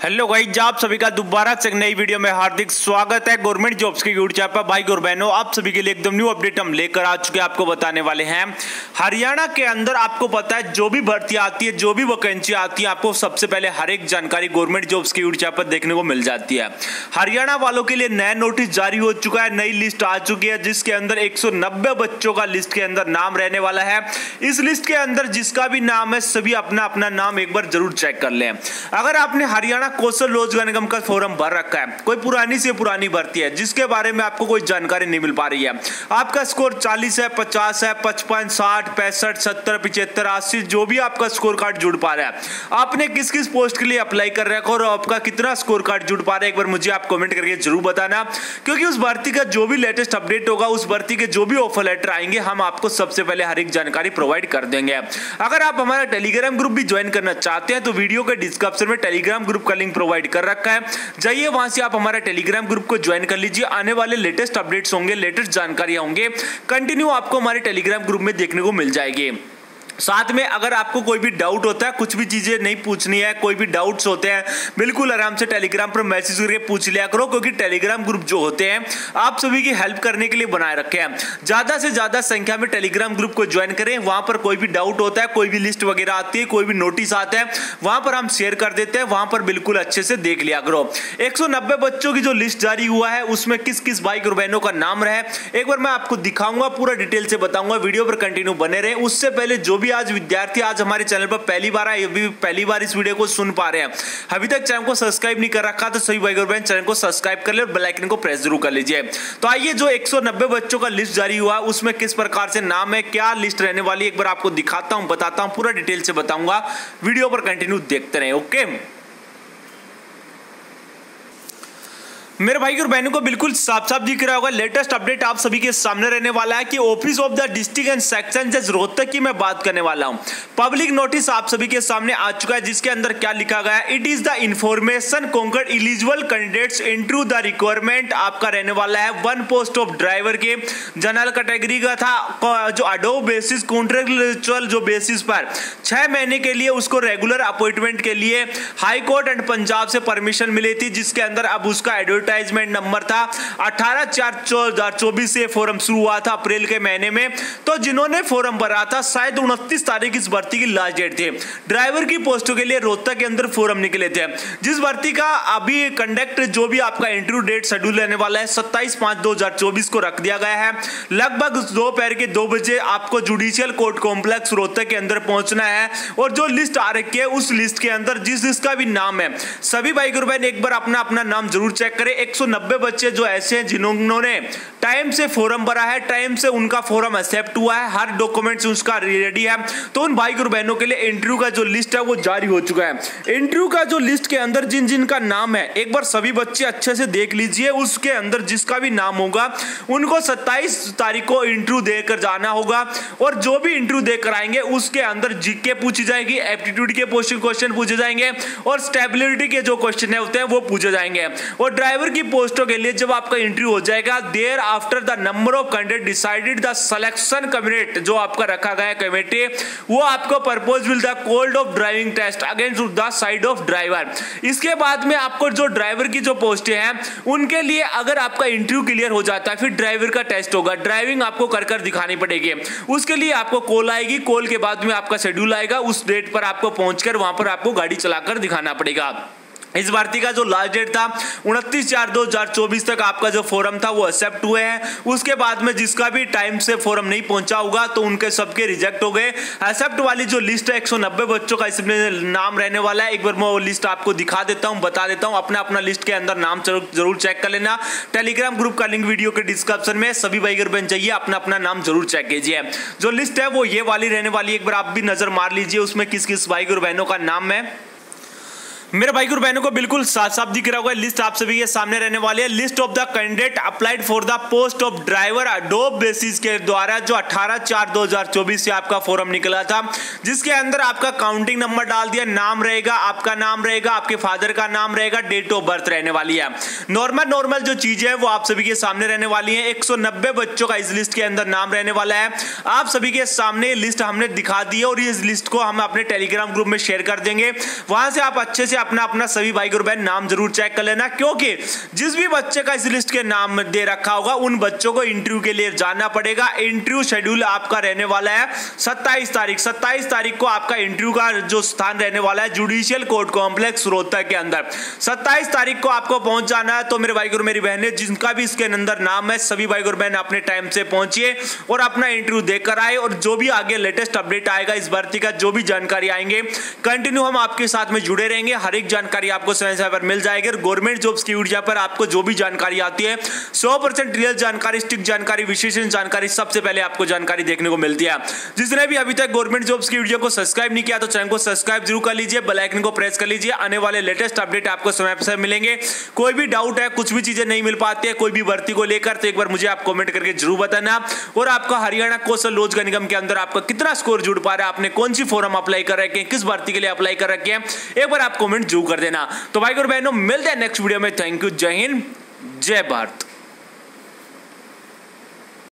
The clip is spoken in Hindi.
हेलो गाइज़ आप सभी का दोबारा से नई वीडियो में हार्दिक स्वागत है। गवर्नमेंट जॉब्स के यूट्यूब चैनल पर भाई और बहनों, आप सभी के लिए एकदम न्यू अपडेट हम लेकर आ चुके हैं, आपको बताने वाले हैं। हरियाणा के अंदर आपको पता है, जो भी भर्ती आती है, जो भी वैकेंसी आती है, आपको सबसे पहले हर एक जानकारी गवर्नमेंट जॉब्स के यूट्यूब चैनल पर देखने को मिल जाती है। हरियाणा वालों के लिए नया नोटिस जारी हो चुका है, नई लिस्ट आ चुकी है, जिसके अंदर एक सौ नब्बे बच्चों का लिस्ट के अंदर नाम रहने वाला है। इस लिस्ट के अंदर जिसका भी नाम है, सभी अपना अपना नाम एक बार ज़रूर चेक कर लें। अगर आपने हरियाणा कौशल रोज़गार निगम का फॉर्म भर रखा है। कोई पुरानी से पुरानी भर्ती है, जिसके बारे में आपको कोई जानकारी नहीं मिल पा रही है। आपका स्कोर 40 है 50 है 55 साठ, पैंसठ, सत्तर पिछहत्तर अस्सी, जो भी आपका स्कोर कार्ड जुड़ पा रहा है। आपने किस किस पोस्ट के लिए अप्लाई कर रखा और आपका कितना स्कोर कार्ड जुड़ पा रहा है, एक बार मुझे आप कमेंट करके ज़रूर बताना। क्योंकि उस भर्ती का जो भी लेटेस्ट अपडेट होगा, उस भर्ती के जो भी ऑफ़र लेटर आएँगे, हम आपको सबसे पहले हर एक जानकारी प्रोवाइड कर देंगे। अगर आप हमारा टेलीग्राम ग्रुप भी ज्वाइन करना चाहते हैं तो वीडियो के डिस्क्रिप्शन में टेलीग्राम ग्रुप का लिंक प्रोवाइड कर रखा है। जाइए वहाँ से आप हमारा टेलीग्राम ग्रुप को ज्वाइन कर लीजिए। आने वाले लेटेस्ट अपडेट्स होंगे लेटेस्ट जानकारियाँ होंगे। कंटिन्यू आपको हमारे टेलीग्राम ग्रुप में देखने को मिल जाएगी। साथ में अगर आपको कोई भी डाउट होता है, कुछ भी चीज़ें नहीं पूछनी है, कोई भी डाउट्स होते हैं, बिल्कुल आराम से टेलीग्राम पर मैसेज करके पूछ लिया करो, क्योंकि टेलीग्राम ग्रुप जो होते हैं, आप सभी की हेल्प करने के लिए बनाए रखे हैं। ज़्यादा से ज़्यादा संख्या में टेलीग्राम ग्रुप को ज्वाइन करें, वहाँ पर कोई भी डाउट होता है, कोई भी लिस्ट वगैरह आती है, कोई भी नोटिस आता है, वहाँ पर हम शेयर कर देते हैं, वहाँ पर बिल्कुल अच्छे से देख लिया करो। एक सौ नब्बे बच्चों की जो लिस्ट जारी हुआ है, उसमें किस किस भाई और बहनों का नाम रहे, एक बार मैं आपको दिखाऊँगा, पूरा डिटेल से बताऊँगा, वीडियो पर कंटिन्यू बने रहे। उससे पहले जो भी भी आज विद्यार्थी आज हमारे चैनल पर पहली बार आए, अभी पहली बार इस वीडियो को सुन पा रहे हैं। अभी तक चैनल को सब्सक्राइब नहीं कर रखा तो सभी भाई और बहन, चैनल को सब्सक्राइब कर ले और बेलाइकन को प्रेस ज़रूर कर लीजिए। तो आइए, जो एक बच्चों का लिस्ट जारी हुआ, उसमें किस प्रकार से नाम है, क्या लिस्ट रहने वाली एक बार आपको दिखाता हूँ, बताता हूँ, पूरा डिटेल से बताऊँगा। वीडियो पर कंटिन्यू देखते रहे, ओके? मेरे भाई और बहनों को बिल्कुल साफ़ साफ़ दिख रहा होगा। लेटेस्ट अपडेट आप सभी के सामने रहने वाला है कि office of the district and section जज रोहतक की मैं बात करने वाला हूँ। पब्लिक नोटिस आप सभी के सामने आ चुका है, जिसके अंदर क्या लिखा गया है? It is the information concur eligible candidates into the requirement आपका रहने वाला है। वन पोस्ट ऑफ़ ड्राइवर के जनरल कैटेगरी का था जो अडो बेसिस कॉन्ट्रेक्चुअल जो बेसिस पर। छह महीने के लिए उसको रेगुलर अपॉइंटमेंट के लिए हाईकोर्ट एंड पंजाब से परमिशन मिली थी, जिसके अंदर अब उसका एडवर्ट एडवर्टाइजमेंट नंबर था। अठारह चार चौबीस से फोरम शुरू हुआ था अप्रैल के महीने में। तो जिन्होंने फोरम भरा था, शायद उनतीस तारीख इस भर्ती की लास्ट डेट थी। ड्राइवर की पोस्टों के लिए रोहतक के अंदर फोरम निकले थे। जिस भर्ती का अभी कंडक्ट जो भी आपका इंटरव्यू डेट शेड्यूल रहने वाला है, सत्ताईस पाँच दो हज़ार चौबीस को रख दिया गया है। लगभग दोपहर के दो बजे आपको जुडिशियल कोर्ट कॉम्प्लेक्स रोहतक के अंदर पहुँचना है और जो लिस्ट आ रखी है, उस लिस्ट के अंदर जिस जिसका भी नाम है, सभी भाई गुरु बहन एक बार अपना अपना नाम ज़रूर चेक करें। 190 बच्चे जो ऐसे हैं जिन्होंने टाइम से फॉर्म भरा है, टाइम से उनका फॉर्म एक्सेप्ट हुआ है, हर डॉक्यूमेंट्स उसका रेडी है। तो उन भाई और बहनों के लिए इंटरव्यू का जो लिस्ट है वो जारी हो चुका है। इंटरव्यू का जो लिस्ट के अंदर जिन जिन का नाम है, एक बार सभी बच्चे अच्छे से देख लीजिए, उसके अंदर जिसका भी नाम होगा, उनको सत्ताईस तारीख को इंटरव्यू देकर जाना होगा और जो भी इंटरव्यू देकर आएँगे, उसके अंदर जीके पूछी जाएगी, एप्टीट्यूड के क्वेश्चन पूछे जाएँगे और स्टेबिलिटी के जो क्वेश्चन है होते हैं वो पूछे जाएँगे। और ड्राइवर ड्राइवर की पोस्टों के लिए जब आपका इंटरव्यू हो जाएगा, there after the number of candidate decided the selection committee जो आपका रखा गया कमेटी, वो आपको purpose will the cold of driving test against the side of driver. इसके बाद में आपको जो ड्राइवर की जो पोस्टें हैं, उनके लिए अगर आपका इंटरव्यू क्लियर हो जाता है, फिर ड्राइवर का टेस्ट होगा। ड्राइविंग आपको कर कर दिखानी पड़ेगी। उसके लिए आपको कॉल आएगी, कॉल के बाद में आपका शेड्यूल आएगा, उस डेट पर आपको पहुंचकर वहाँ पर आपको गाड़ी चलाकर दिखाना पड़ेगा। इस भर्ती का जो लास्ट डेट था, उनतीस चार दो हज़ार चौबीस तक आपका जो फॉरम था वो एक्सेप्ट हुए हैं। उसके बाद में जिसका भी टाइम से फॉरम नहीं पहुँचा होगा तो उनके सबके रिजेक्ट हो गए। एक्सेप्ट वाली जो लिस्ट है 190 बच्चों का इसमें नाम रहने वाला है। एक बार मैं वो लिस्ट आपको दिखा देता हूँ, बता देता हूँ। अपना अपना लिस्ट के अंदर नाम ज़रूर चेक कर लेना। टेलीग्राम ग्रुप का लिंक वीडियो के डिस्क्रिप्शन में सभी भाई अगर बन चाहिए अपना अपना नाम ज़रूर चेक कीजिए। जो लिस्ट है, वो ये वाली रहने वाली एक बार आप भी नज़र मार लीजिए, उसमें किस किस भाई और बहनों का नाम है। मेरे भाई और बहनों को बिल्कुल साफ़ साफ़ दिख रहा होगा लिस्ट आप सभी के सामने रहने वाली है। List of the candidate applied for the post of driver ad hoc basis के द्वारा जो 18 चार 2024 से आपका फॉर्म निकला था, जिसके अंदर आपका काउंटिंग नंबर डाल दिया, नाम रहेगा, आपका नाम रहेगा, आपके फादर का नाम रहेगा डेट ऑफ़ बर्थ रहने वाली है। नॉर्मल नॉर्मल जो चीज़ें है, वो आप सभी के सामने रहने वाली है। एक सौ नब्बे बच्चों का इस लिस्ट के अंदर नाम रहने वाला है। आप सभी के सामने लिस्ट हमने दिखा दी है और इस लिस्ट को हम अपने टेलीग्राम ग्रुप में शेयर कर देंगे। वहाँ से आप अच्छे से से अपना अपना सभी भाई और बहन नाम ज़रूर चेक कर लेना, क्योंकि जिस भी बच्चे का इस लिस्ट के नाम दे रखा होगा, उन बच्चों को इंटरव्यू के लिए जाना पड़ेगा। इंटरव्यू शेड्यूल आपका रहने वाला है सत्ताईस तारीख। सत्ताईस तारीख को आपका इंटरव्यू का जो स्थान रहने वाला है जुडिशियल कोर्ट कॉम्प्लेक्स रोहतक के अंदर। सत्ताईस तारीख को आपको पहुँच जाना है तो मेरे भाई और मेरी बहनें, जिनका भी इसके अंदर नाम है, सभी भाई और बहन अपने टाइम से पहुंचिए और अपना इंटरव्यू देकर आए और जो भी आगे लेटेस्ट अपडेट आएगा, इस भर्ती का जो भी जानकारी आएँगे कंटिन्यू हम आपके साथ में जुड़े रहेंगे। हर एक जानकारी आपको समय समय पर मिल जाएगी और गवर्नमेंट जॉब्स की ऊर्जा पर आपको जो भी जानकारी आती है, सौ परसेंट रियल जानकारी स्टिक जानकारी, विशेषण जानकारी, सबसे पहले आपको जानकारी देखने को मिलती है। जिसने भी अभी तक गवर्नमेंट जॉब्स की वीडियो को सब्सक्राइब नहीं किया तो चैनल को सब्सक्राइब ज़रूर कर लीजिए बेल आइकन को प्रेस कर लीजिए। आने वाले लेटेस्ट अपडेट आपको समय पर मिलेंगे। कोई भी डाउट है, कुछ भी चीज़ें नहीं मिल पाती है, कोई भी भर्ती को लेकर तो एक बार मुझे आप कमेंट करके ज़रूर बताना। और आपका हरियाणा कौशल रोज़गार निगम के अंदर आपका कितना स्कोर जुड़ पा रहा है? आपने कौन सी फॉर्म अप्लाई कर रखे हैं? किस भर्ती के लिए अप्लाई कर रखे हैं? एक बार आप कमेंट ज़रूर कर देना। तो भाई और बहनों, मिलते हैं नेक्स्ट वीडियो में। थैंक यू जय हिंद जय भारत।